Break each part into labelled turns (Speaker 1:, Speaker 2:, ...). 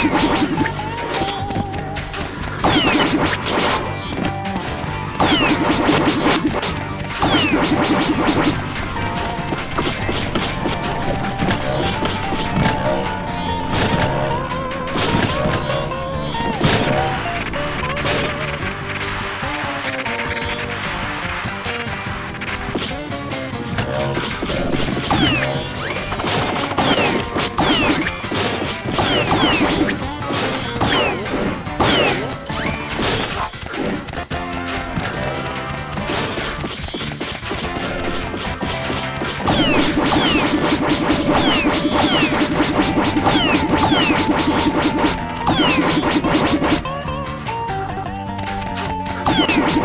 Speaker 1: Let's go.
Speaker 2: Yeah.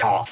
Speaker 3: Halo.